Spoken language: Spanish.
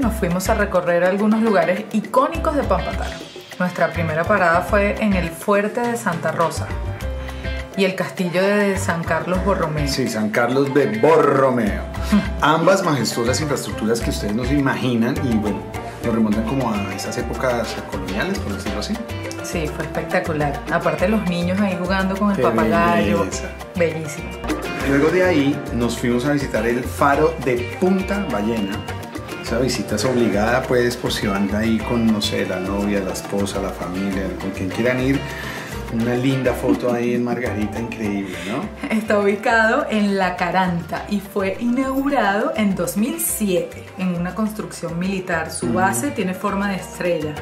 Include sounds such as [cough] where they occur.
nos fuimos a recorrer algunos lugares icónicos de Pampataro. Nuestra primera parada fue en el fuerte de Santa Rosa y el castillo de San Carlos Borromeo. Sí, San Carlos de Borromeo. [laughs] Ambas majestuosas infraestructuras que ustedes no se imaginan y bueno, nos remontan como a esas épocas coloniales, por decirlo así. Sí, fue espectacular. Aparte los niños ahí jugando con el Qué papagayo. belleza. Bellísimo. Luego de ahí nos fuimos a visitar el faro de Punta Ballena. Esa visita es obligada pues por si van ahí con, no sé, la novia, la esposa, la familia, con quien quieran ir. Una linda foto ahí en Margarita, increíble, ¿no? Está ubicado en La Caranta y fue inaugurado en 2007 en una construcción militar. Su base tiene forma de estrella.